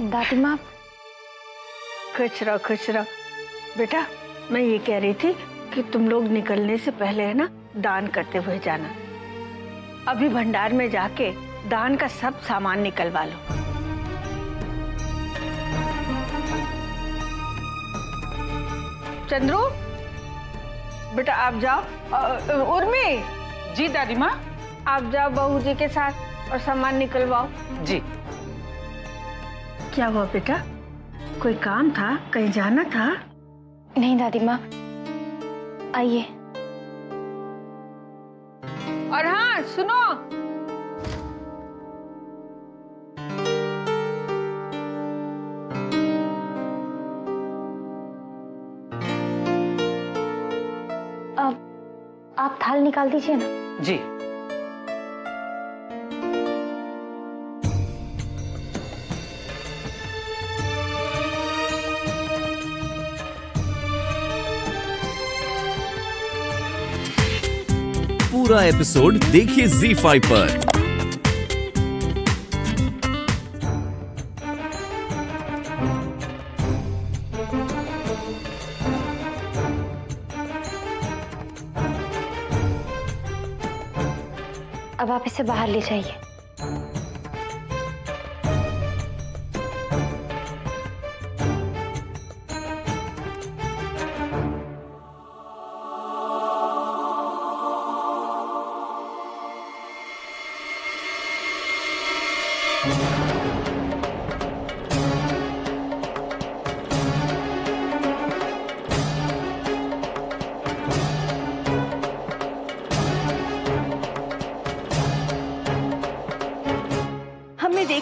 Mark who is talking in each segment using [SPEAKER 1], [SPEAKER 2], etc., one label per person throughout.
[SPEAKER 1] दादी माँ
[SPEAKER 2] खुश रहो खुश रहो बेटा मैं ये कह रही थी कि तुम लोग निकलने से पहले है ना दान करते हुए जाना। अभी भंडार में जाके दान का सब सामान निकलवा लो। चंद्रू बेटा आप जाओ। उर्मी।
[SPEAKER 3] जी दादी माँ
[SPEAKER 2] आप जाओ बहू जी के साथ और सामान निकलवाओ।
[SPEAKER 3] जी।
[SPEAKER 2] क्या हुआ बेटा? कोई काम था? कहीं जाना था?
[SPEAKER 1] नहीं दादी माँ। आइए।
[SPEAKER 2] और हाँ सुनो।
[SPEAKER 1] अब आप थाल निकाल दीजिए ना।
[SPEAKER 3] जी।
[SPEAKER 4] पूरा एपिसोड देखिए Z5 पर।
[SPEAKER 1] अब आप इसे बाहर ले जाइए।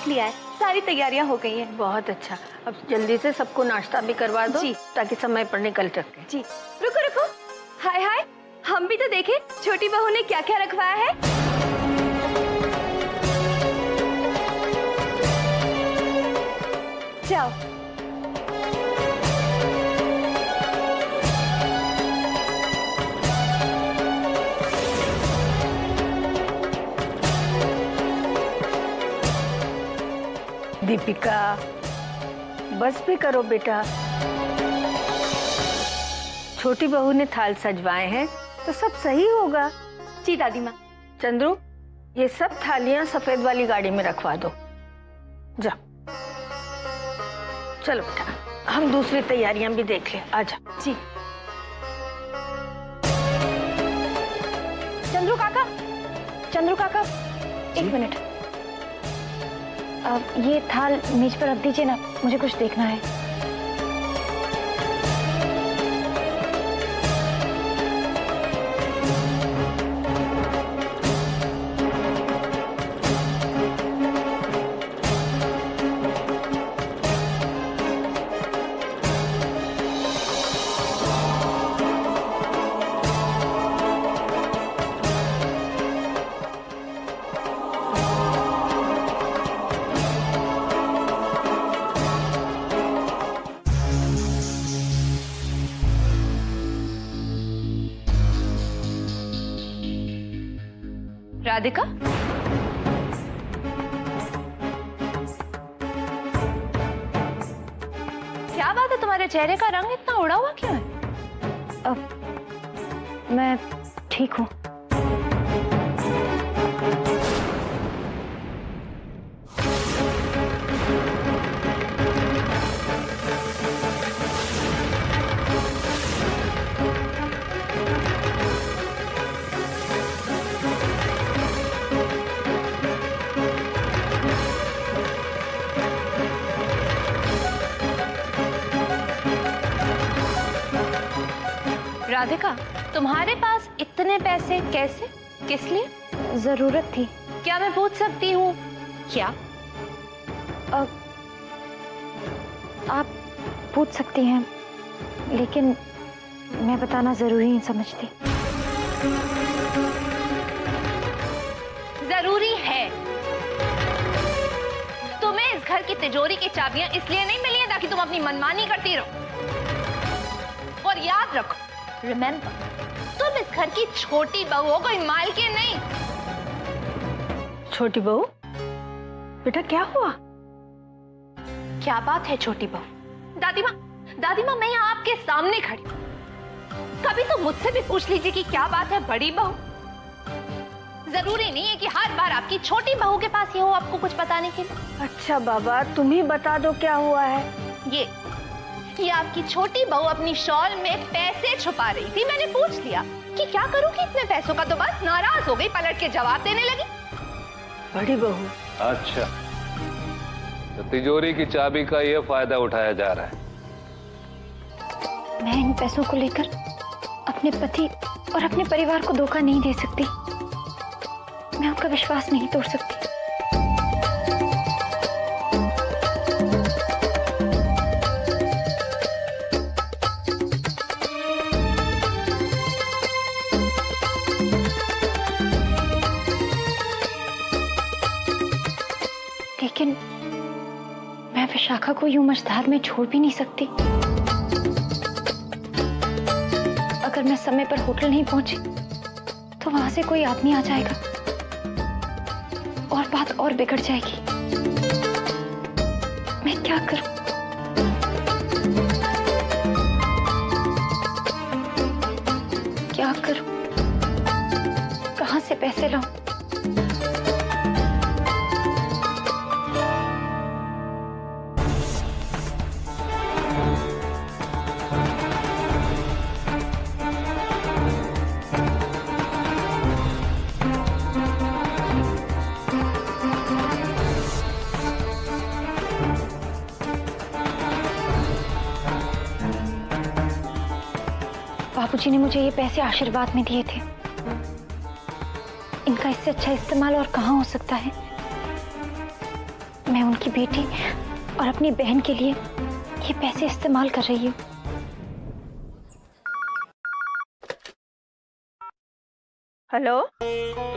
[SPEAKER 5] देख लिया है। सारी तैयारियाँ हो गई हैं।
[SPEAKER 2] बहुत अच्छा। अब जल्दी से सबको नाश्ता भी करवा दो
[SPEAKER 5] जी।
[SPEAKER 2] ताकि समय पर निकल सके।
[SPEAKER 5] जी। रुको रुको। हाय हाय। हम भी तो देखें छोटी बहू ने क्या क्या रखवाया है? जाओ।
[SPEAKER 2] दीपिका बस भी करो बेटा। छोटी बहू ने थाल सजवाए हैं तो सब सही होगा।
[SPEAKER 5] जी दादी माँ।
[SPEAKER 2] चंद्रू ये सब थालियाँ सफ़ेद वाली गाड़ी में रखवा दो। जा। चलो बेटा हम दूसरी तैयारियाँ भी देख लें। आजा
[SPEAKER 5] जी। चंद्रू काका
[SPEAKER 1] चंद्रू काका एक मिनट। ये थाल मेज पर रख दीजिए ना मुझे कुछ देखना है।
[SPEAKER 5] राधिका? क्या बात है, तुम्हारे चेहरे का रंग इतना उड़ा हुआ क्यों है?
[SPEAKER 1] अब मैं ठीक हूँ।
[SPEAKER 5] राधिका तुम्हारे पास इतने पैसे कैसे? किस लिए?
[SPEAKER 1] ज़रूरत थी।
[SPEAKER 5] क्या मैं पूछ सकती हूँ? क्या?
[SPEAKER 1] अब आप पूछ सकती हैं लेकिन मैं बताना ज़रूरी नहीं समझती।
[SPEAKER 5] ज़रूरी है। तुम्हें इस घर की तिजोरी की चाबियाँ इसलिए नहीं मिली है ताकि तुम अपनी मनमानी करती रहो। और याद रखो रिमेम्बर तुम इस घर की छोटी बहू हो कोई मालकिन नहीं।
[SPEAKER 2] छोटी बहू? बेटा क्या हुआ?
[SPEAKER 5] क्या बात है छोटी बहू? दादी माँ दादी माँ मैं यहाँ आपके सामने खड़ी कभी तो मुझसे भी पूछ लीजिए कि क्या बात है बड़ी बहू। ज़रूरी नहीं है कि हर बार आपकी छोटी बहू के पास ये हो आपको कुछ बताने के लिए।
[SPEAKER 2] अच्छा बाबा तुम ही बता दो क्या हुआ है।
[SPEAKER 5] ये ये आपकी छोटी बहू अपनी शॉल में पैसे छुपा रही थी। मैंने पूछ लिया कि क्या करूँगी इतने पैसों का तो बस नाराज़ हो गई पलट के जवाब देने लगी।
[SPEAKER 2] बड़ी बहू।
[SPEAKER 3] अच्छा। तो तिजोरी की चाबी का यह फ़ायदा उठाया जा रहा है।
[SPEAKER 1] मैं इन पैसों को लेकर अपने पति और अपने परिवार को धोखा नहीं दे सकती। मैं उनका विश्वास नहीं तोड़ सकती। मैं को यूँ मझधार में छोड़ भी नहीं सकती। अगर मैं समय पर होटल नहीं पहुँची तो वहाँ से कोई आदमी आ जाएगा। और बात और बिगड़ जाएगी। मैं क्या करूँ? क्या करूँ? कहाँ से पैसे लाऊं? बाबूजी ने मुझे ये पैसे आशीर्वाद में दिए थे। इनका इससे अच्छा इस्तेमाल और कहाँ हो सकता है? मैं उनकी बेटी और अपनी बहन के लिए ये पैसे इस्तेमाल कर रही हूँ।
[SPEAKER 2] हेलो?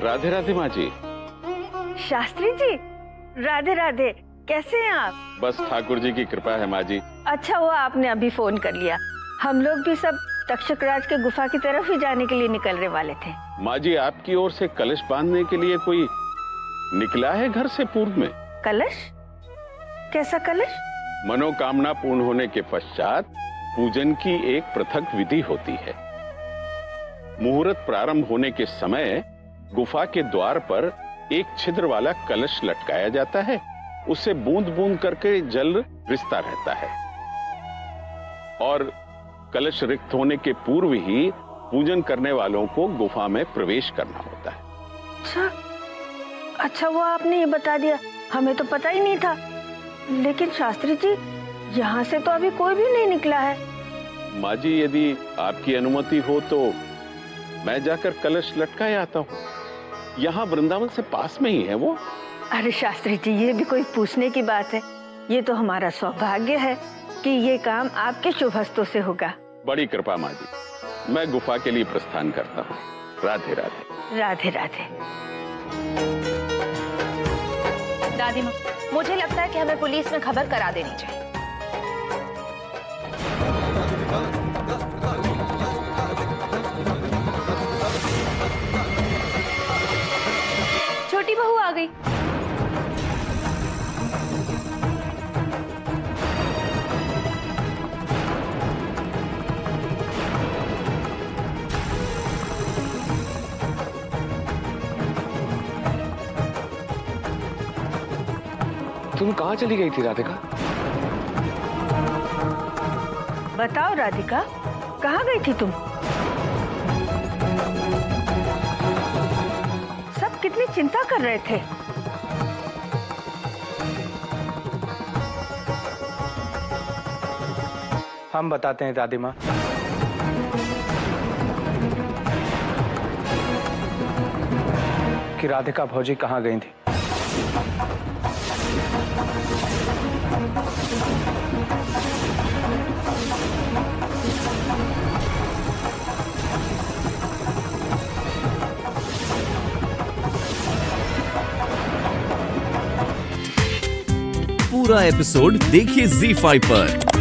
[SPEAKER 3] राधे राधे माँ जी।
[SPEAKER 2] शास्त्री जी राधे राधे कैसे हैं आप?
[SPEAKER 3] बस ठाकुर जी की कृपा है माँ जी।
[SPEAKER 2] अच्छा हुआ आपने अभी फ़ोन कर लिया। हम लोग भी सब तक्षक राज के गुफा की तरफ़ ही जाने के लिए निकलने वाले थे।
[SPEAKER 3] माँ जी आपकी ओर से कलश बांधने के लिए कोई निकला है घर से पूर्व में?
[SPEAKER 2] कलश? कैसा कलश?
[SPEAKER 3] मनोकामना पूर्ण होने के पश्चात पूजन की एक पृथक विधि होती है। मुहूर्त प्रारंभ होने के समय गुफा के द्वार पर एक छिद्र वाला कलश लटकाया जाता है। उससे बूंद बूंद करके जल रिश्ता रहता है। और कलश रिक्त होने के पूर्व ही पूजन करने वालों को गुफा में प्रवेश करना होता है।
[SPEAKER 2] अच्छा अच्छा वो आपने ये बता दिया। हमें तो पता ही नहीं था। लेकिन शास्त्री जी यहाँ से तो अभी कोई भी नहीं निकला है।
[SPEAKER 3] माँ जी यदि आपकी अनुमति हो तो मैं जाकर कलश लटकाए आता हूँ। यहाँ वृंदावन से पास में ही है वो।
[SPEAKER 2] अरे शास्त्री जी ये भी कोई पूछने की बात है। ये तो हमारा सौभाग्य है कि ये काम आपके शुभ हस्तों से होगा।
[SPEAKER 3] बड़ी कृपा माँ जी। मैं गुफा के लिए प्रस्थान करता हूँ। राधे राधे।
[SPEAKER 2] राधे राधे।
[SPEAKER 5] दादी माँ, मुझे लगता है कि हमें पुलिस में खबर करा देनी चाहिए।
[SPEAKER 6] तुम कहाँ चली गई थी राधिका?
[SPEAKER 2] बताओ राधिका कहाँ गई थी तुम? सब कितनी चिंता कर रहे थे।
[SPEAKER 6] हम बताते हैं दादी माँ कि राधिका भौजी कहाँ गई थी?
[SPEAKER 4] पूरा एपिसोड देखिए Z5 पर।